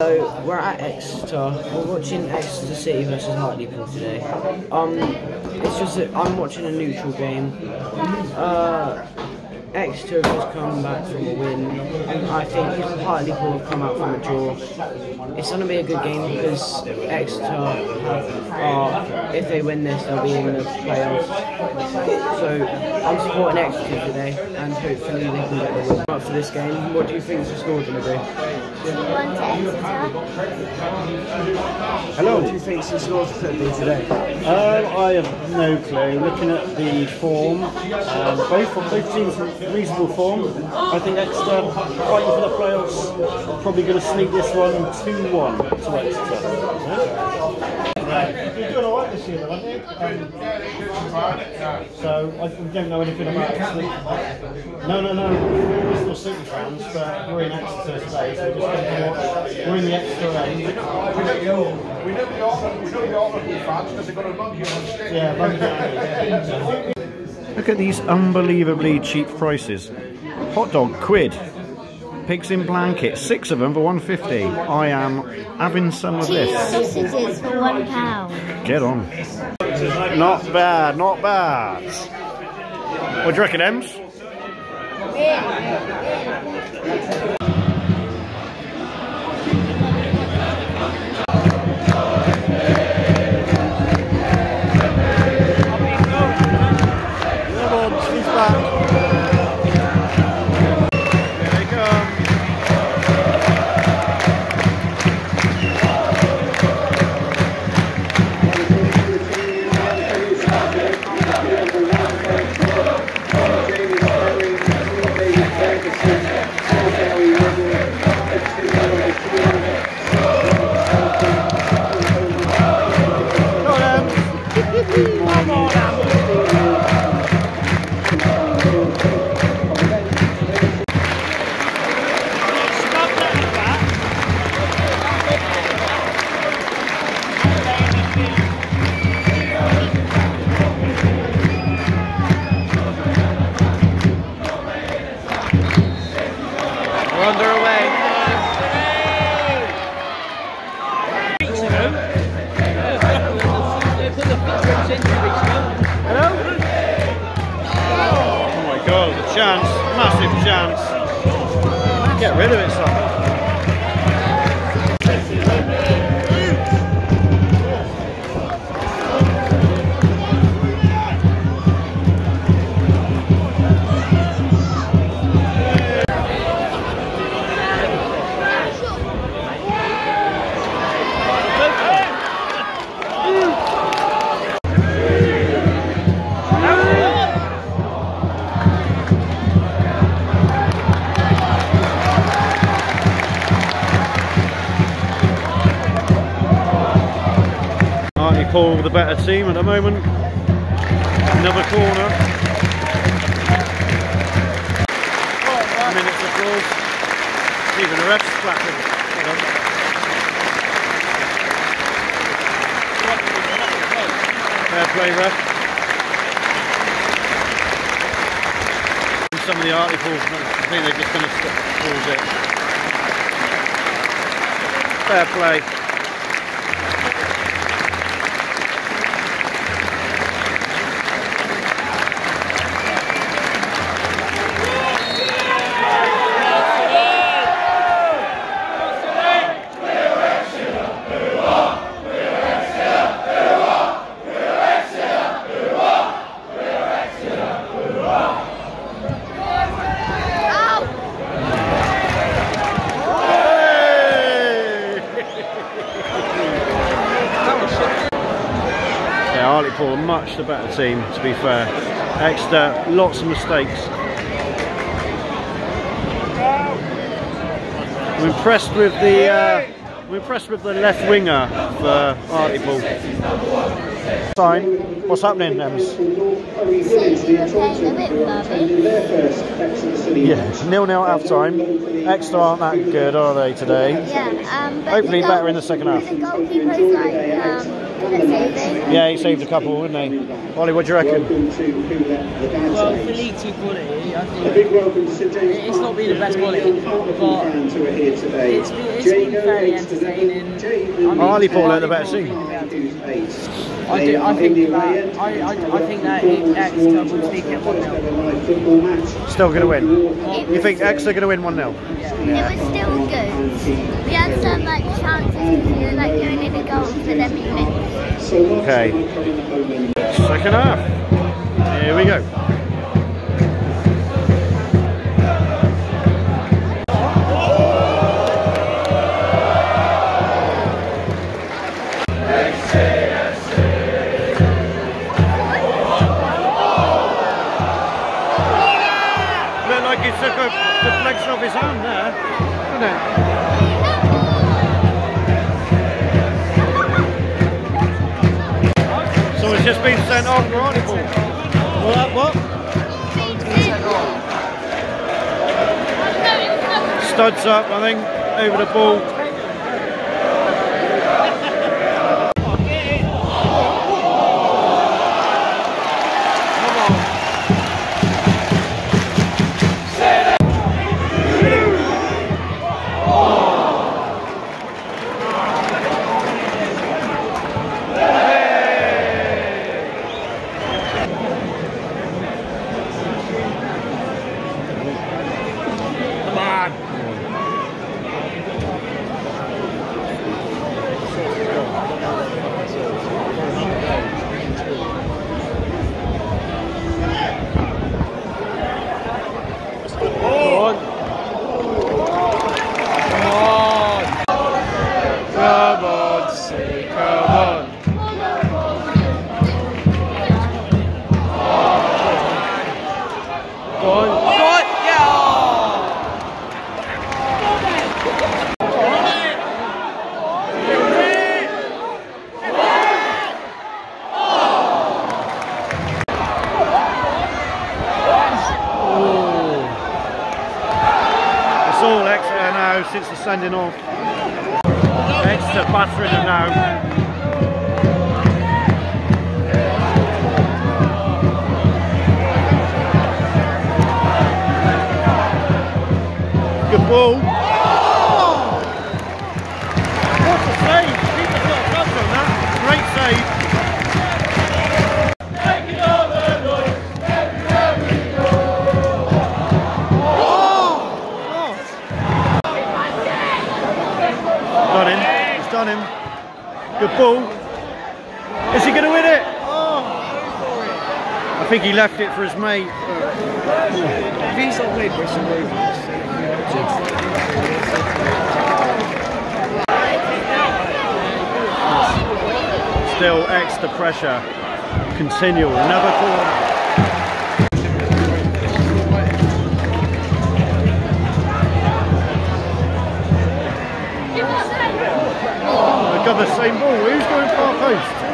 So we're at Exeter. We're watching Exeter City versus Hartlepool today. Um, it's just that I'm watching a neutral game. Uh, Exeter have come back from a win. I think Hartlepool have come out from a draw. It's going to be a good game because Exeter are, if they win this, they'll be in the playoffs. So I'm supporting Exeter today, and hopefully they can get the win. Up for this game, what do you think the score going to be? One to Exeter. Hello. What do you think going be today? Um, I have no clue. Looking at the form, um, both both teams reasonable form. I think Exeter fighting for the playoffs. Probably going to sneak this one two-one to Exeter. You're doing all right this year, though, aren't you? Um, so I, we don't know anything about Exeter. No, no, no. We're still City fans, but we're in Exeter today, so we're just going to watch. We're in the Exeter end. We know, we know the Arsenal, we know the Arsenal fans because they've got a monkey on stage. Yeah, Monkey Alley, yeah. Look at these unbelievably cheap prices. Hot dog, quid. Pigs in blankets, six of them for 150. I am having some of Cheese this. sausages for one pound. Get on. Not bad, not bad. What do you reckon, Ems? Come massive chance. Get rid of it, son. Hartlepool the better team at the moment. Another corner. Minutes of applause. Even the ref's clapping. Fair play ref. Some of the Hartlepool, I think they're just going to pause it. Fair play. Hartlepool are much the better team, to be fair. Exeter, lots of mistakes. I'm impressed with the uh, I'm impressed with the left winger for Hartlepool. Time. What's happening, Ems? So you were playing a bit, Bobby. Yeah, nil nil half time. Exeter aren't that good, are they today? Yeah, um, Hopefully better in the second half. The goalkeeper's like, um, saving. Yeah, he saved a couple, wouldn't he? Ollie, what do you reckon? Well, for League Two quality, I think it's not been the best quality, but it's been, it's been very entertaining. I mean, Harleypool learned the better Hartlepool scene. been able to- I do. I think that. Uh, I, I, I think that Exeter uh, will take it one 0 Still going to win. You think Exeter going to win 1 0? It was still good. We had some like chances because we were like going in the goals, but then we missed. Okay. Second half. Here we go. Looked deflection off his hand there, didn't it? Someone's just been sent off for Hartlepool. What? What? Studs up, I think, over the ball. Since the sending off. Exeter battering them now. Good ball. What a save! On that. Great save. Think he left it for his mate. If Still extra pressure. Continual. Another corner. Got the same ball. Who's going far post?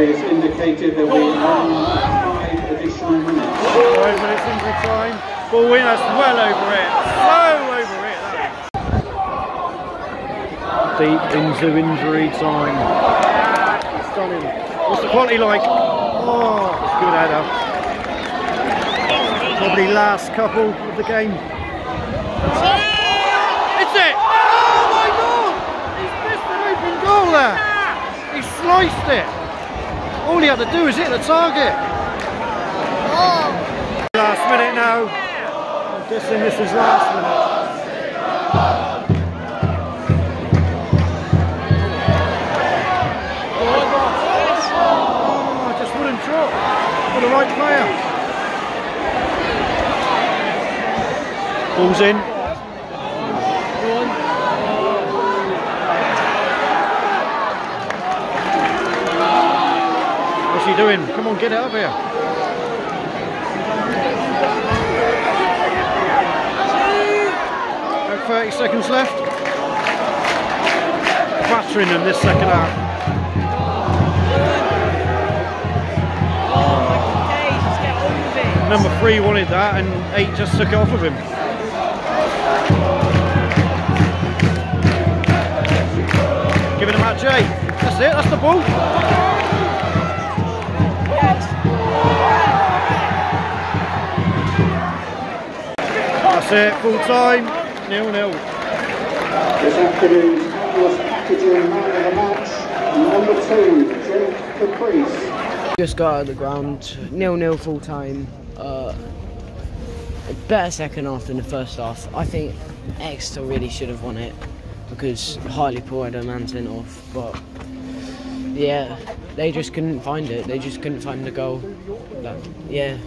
Referee has indicated there will be five additional minutes. Five minutes injury time. Ball in. That's well over it. So over it. Deep into injury time. Stunning. What's the quality like? Oh, good header. Probably last couple of the game. It's it! Oh my god! He's missed an open goal there! He sliced it! All he had to do was hit the target. Oh. Last minute now. I'm guessing this is last minute. Oh, just wouldn't drop for the right player. Ball's in. she doing? Come on, get out of here. About 30 seconds left. Battering them this second half. number three wanted that and eight just took it off of him. Giving him that J. That's it, that's the ball. That's it, full time, nil nil. This afternoon's Atlas Packaging Man of the Match, number two, Jake Caprice. Just got out of the ground, nil nil full time. Uh, a better second half than the first half. I think Exeter really should have won it because Hartlepool had a man sent off, but yeah, they just couldn't find it. They just couldn't find the goal. Yeah,